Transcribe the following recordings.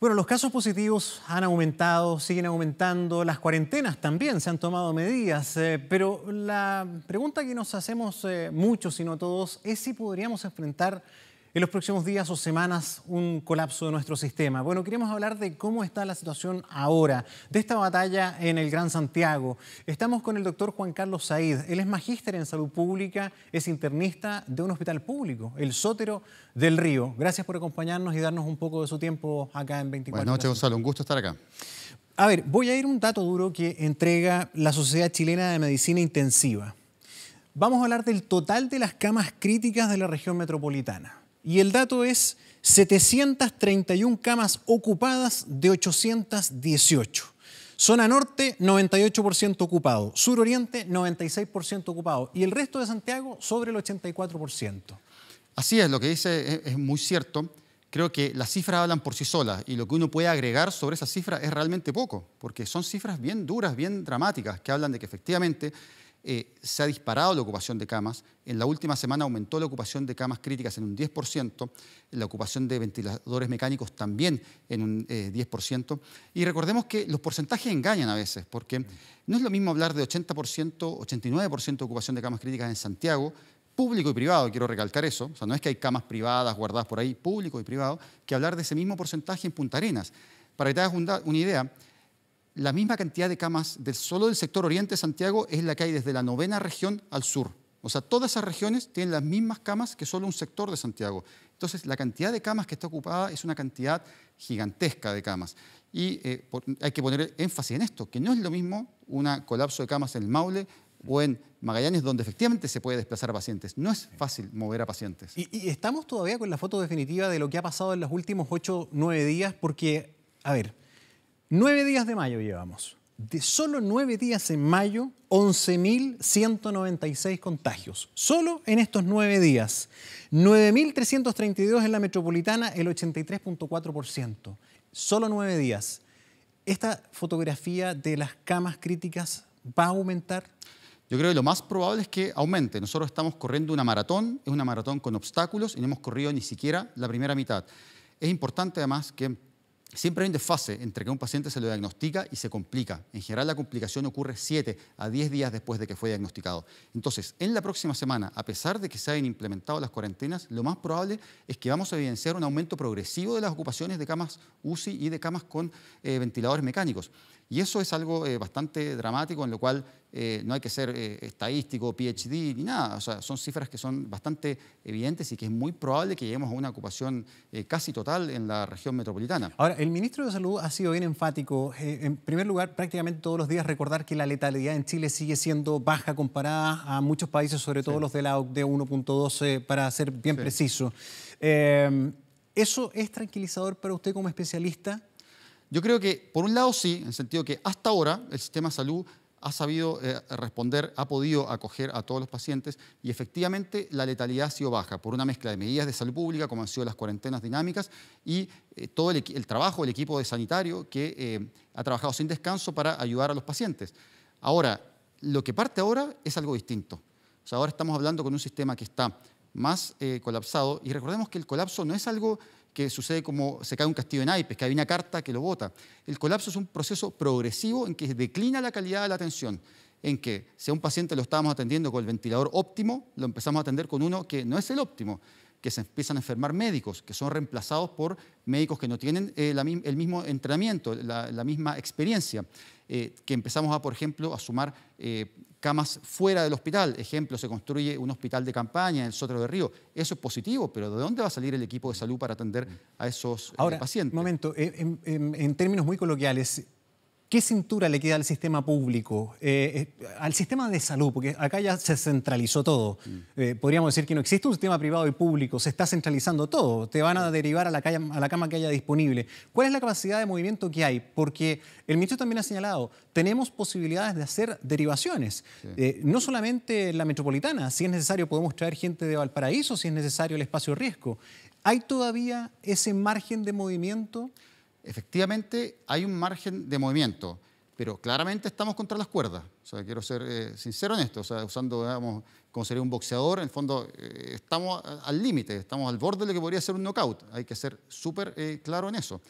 Bueno, los casos positivos han aumentado, siguen aumentando, las cuarentenas también se han tomado medidas, eh, pero la pregunta que nos hacemos eh, muchos, si no todos, es si podríamos enfrentar en los próximos días o semanas un colapso de nuestro sistema. Bueno, queremos hablar de cómo está la situación ahora, de esta batalla en el Gran Santiago. Estamos con el doctor Juan Carlos Said. Él es magíster en salud pública, es internista de un hospital público, el Sótero del Río. Gracias por acompañarnos y darnos un poco de su tiempo acá en 24 Buenas noches, Gonzalo. Un gusto estar acá. A ver, voy a ir un dato duro que entrega la Sociedad Chilena de Medicina Intensiva. Vamos a hablar del total de las camas críticas de la región metropolitana. Y el dato es 731 camas ocupadas de 818. Zona norte, 98% ocupado. Sur oriente, 96% ocupado. Y el resto de Santiago, sobre el 84%. Así es, lo que dice es, muy cierto. Creo que las cifras hablan por sí solas y lo que uno puede agregar sobre esas cifras es realmente poco, porque son cifras bien duras, bien dramáticas, que hablan de que efectivamente eh, se ha disparado la ocupación de camas. En la última semana aumentó la ocupación de camas críticas en un 10%, la ocupación de ventiladores mecánicos también en un 10%. Eh, y recordemos que los porcentajes engañan a veces, porque no es lo mismo hablar de 80%, 89% de ocupación de camas críticas en Santiago, público y privado, quiero recalcar eso, o sea, no es que hay camas privadas guardadas por ahí, público y privado, que hablar de ese mismo porcentaje en Punta Arenas. Para que te hagas una idea, la misma cantidad de camas del, solo del sector oriente de Santiago es la que hay desde la novena región al sur. O sea, todas esas regiones tienen las mismas camas que solo un sector de Santiago. Entonces, la cantidad de camas que está ocupada es una cantidad gigantesca de camas. Y eh, hay que poner énfasis en esto, que no es lo mismo un colapso de camas en el Maule o en Magallanes, donde efectivamente se puede desplazar a pacientes. No es fácil mover a pacientes. Y, y estamos todavía con la foto definitiva de lo que ha pasado en los últimos 8, 9 días, porque, a ver, Nueve días de mayo llevamos. De solo nueve días en mayo, 11.196 contagios. Solo en estos nueve días. 9.332 en la metropolitana, el 83.4%. Solo nueve días. ¿Esta fotografía de las camas críticas va a aumentar? Yo creo que lo más probable es que aumente. Nosotros estamos corriendo una maratón, es una maratón con obstáculos y no hemos corrido ni siquiera la primera mitad. Es importante además que Siempre hay un desfase entre que un paciente se lo diagnostica y se complica. En general la complicación ocurre 7 a 10 días después de que fue diagnosticado. Entonces, en la próxima semana, a pesar de que se hayan implementado las cuarentenas, lo más probable es que vamos a evidenciar un aumento progresivo de las ocupaciones de camas UCI y de camas con eh, ventiladores mecánicos. Y eso es algo eh, bastante dramático, en lo cual eh, no hay que ser eh, estadístico, PhD, ni nada. O sea, son cifras que son bastante evidentes y que es muy probable que lleguemos a una ocupación casi total en la región metropolitana. Ahora, el ministro de Salud ha sido bien enfático. en primer lugar, prácticamente todos los días recordar que la letalidad en Chile sigue siendo baja comparada a muchos países, sobre todo los de la OCDE 1.12, para ser bien preciso. ¿Eso es tranquilizador para usted como especialista? Yo creo que, por un lado, sí, en el sentido que hasta ahora el sistema de salud ha sabido eh, responder, ha podido acoger a todos los pacientes y efectivamente la letalidad ha sido baja por una mezcla de medidas de salud pública, como han sido las cuarentenas dinámicas, y eh, todo el, trabajo del equipo de sanitario que eh, ha trabajado sin descanso para ayudar a los pacientes. Ahora, lo que parte ahora es algo distinto. O sea, ahora estamos hablando con un sistema que está más colapsado y recordemos que el colapso no es algo que sucede como se cae un castillo en naipes, que hay una carta que lo bota. El colapso es un proceso progresivo en que declina la calidad de la atención, en que si a un paciente lo estábamos atendiendo con el ventilador óptimo, lo empezamos a atender con uno que no es el óptimo, que se empiezan a enfermar médicos, que son reemplazados por médicos que no tienen eh, el mismo entrenamiento, la, misma experiencia, eh, que empezamos a, por ejemplo, a sumar eh, camas fuera del hospital. Ejemplo, se construye un hospital de campaña en el Sotero de Río. Eso es positivo, pero ¿de dónde va a salir el equipo de salud para atender a esos eh, Ahora, pacientes? momento, eh, en, términos muy coloquiales, ¿Qué cintura le queda al sistema público, eh, eh, al sistema de salud? Porque acá ya se centralizó todo. Mm. Eh, podríamos decir que no existe un sistema privado y público, se está centralizando todo. Te van a derivar a la, a la cama que haya disponible. ¿Cuál es la capacidad de movimiento que hay? Porque el ministro también ha señalado, tenemos posibilidades de hacer derivaciones. no solamente la metropolitana, si es necesario podemos traer gente de Valparaíso, si es necesario el espacio riesgo. ¿Hay todavía ese margen de movimiento? Efectivamente hay un margen de movimiento, pero claramente estamos contra las cuerdas. O sea, quiero ser eh, sincero en esto, o sea, usando, digamos, como sería un boxeador, en el fondo eh, estamos al límite, estamos al borde de lo que podría ser un knockout. Hay que ser súper eh, claro en eso.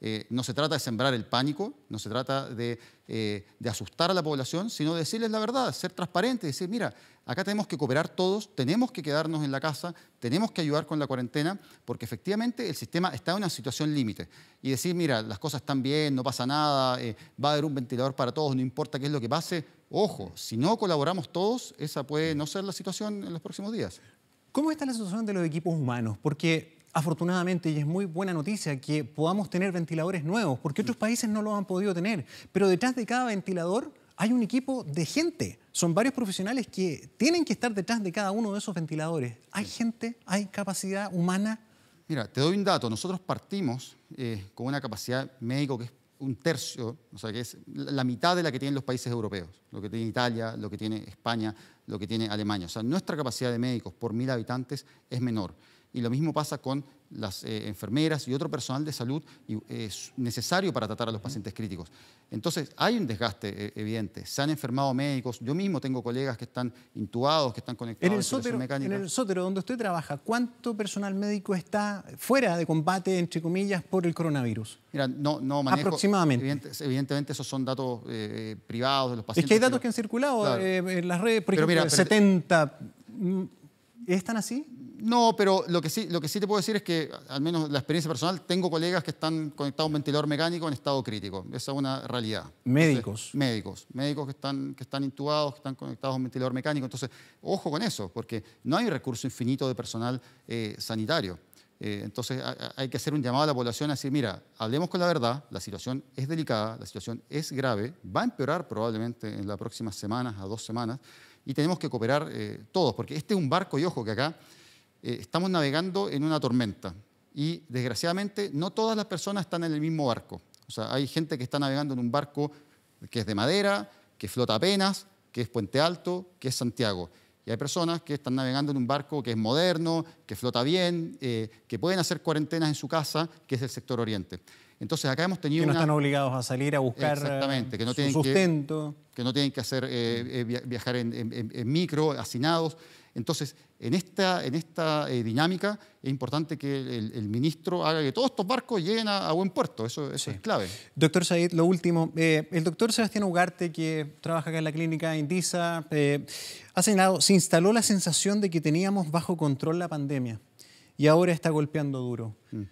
Eh, no se trata de sembrar el pánico, no se trata de, eh, asustar a la población, sino de decirles la verdad, ser transparente, decir, mira, acá tenemos que cooperar todos, tenemos que quedarnos en la casa, tenemos que ayudar con la cuarentena, porque efectivamente el sistema está en una situación límite. Y decir, mira, las cosas están bien, no pasa nada, eh, va a haber un ventilador para todos, no importa qué es lo que pase, ojo, si no colaboramos todos, esa puede no ser la situación en los próximos días. ¿Cómo está la situación de los equipos humanos? Porque afortunadamente, y es muy buena noticia, que podamos tener ventiladores nuevos, porque otros países no lo han podido tener. Pero detrás de cada ventilador hay un equipo de gente. Son varios profesionales que tienen que estar detrás de cada uno de esos ventiladores. ¿Hay gente? ¿Hay capacidad humana? Mira, te doy un dato. Nosotros partimos eh, con una capacidad médico que es un tercio, o sea, que es la mitad de la que tienen los países europeos, lo que tiene Italia, lo que tiene España, lo que tiene Alemania. O sea, nuestra capacidad de médicos por mil habitantes es menor y lo mismo pasa con las eh, enfermeras y otro personal de salud es necesario para tratar a los pacientes críticos. Entonces, hay un desgaste eh, evidente. Se han enfermado médicos. Yo mismo tengo colegas que están intubados, que están conectados en el sótero, En el sótero donde usted trabaja, ¿cuánto personal médico está fuera de combate, entre comillas, por el coronavirus? Mira, no, no manejo... Aproximadamente. evidentemente, esos son datos eh, privados de los pacientes. Es que hay datos que han circulado en las redes, por ejemplo, 70... ¿Están así? No, pero lo que, sí, lo que sí te puedo decir es que, al menos la experiencia personal, tengo colegas que están conectados a un ventilador mecánico en estado crítico. Esa es una realidad. Médicos. médicos. Médicos que están, que están intubados, que están conectados a un ventilador mecánico. Entonces, ojo con eso, porque no hay recurso infinito de personal eh, sanitario. Eh, entonces, hay que hacer un llamado a la población a decir, mira, hablemos con la verdad, la situación es delicada, la situación es grave, va a empeorar probablemente en las próximas semanas, a dos semanas, y tenemos que cooperar eh, todos, porque este es un barco, y ojo que acá eh, estamos navegando en una tormenta y desgraciadamente no todas las personas están en el mismo barco. O sea, hay gente que está navegando en un barco que es de madera, que flota apenas, que es Puente Alto, que es Santiago. Y hay personas que están navegando en un barco que es moderno, que flota bien, eh, que pueden hacer cuarentenas en su casa, que es el sector oriente. Entonces acá hemos tenido... Que no están obligados a salir a buscar Exactamente, que no tienen sustento. Que, no tienen que hacer, eh, viajar en micro, hacinados. Entonces, en esta, en esta eh, dinámica es importante que el, ministro haga que todos estos barcos lleguen a, buen puerto, eso, es clave. Doctor Said, lo último, eh, el doctor Sebastián Ugarte, que trabaja acá en la clínica Indisa, eh, ha señalado, se instaló la sensación de que teníamos bajo control la pandemia y ahora está golpeando duro. Mm.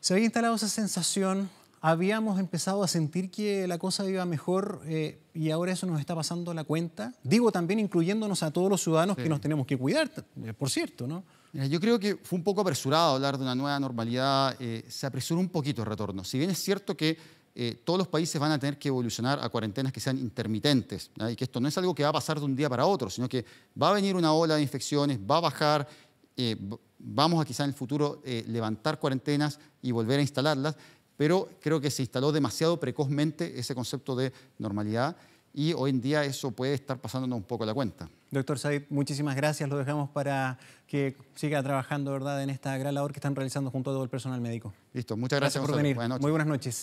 ¿Se había instalado esa sensación habíamos empezado a sentir que la cosa iba mejor eh, y ahora eso nos está pasando la cuenta. Digo también incluyéndonos a todos los ciudadanos que nos tenemos que cuidar, eh, por cierto, ¿no? yo creo que fue un poco apresurado hablar de una nueva normalidad, eh, se apresuró un poquito el retorno. Si bien es cierto que todos los países van a tener que evolucionar a cuarentenas que sean intermitentes, y que esto no es algo que va a pasar de un día para otro, sino que va a venir una ola de infecciones, va a bajar, vamos a quizá en el futuro levantar cuarentenas y volver a instalarlas, pero creo que se instaló demasiado precozmente ese concepto de normalidad y hoy en día eso puede estar pasándonos un poco la cuenta. Doctor Said, muchísimas gracias. Lo dejamos para que siga trabajando ¿verdad? en esta gran labor que están realizando junto a todo el personal médico. Listo, muchas gracias, por venir. Muy buenas noches.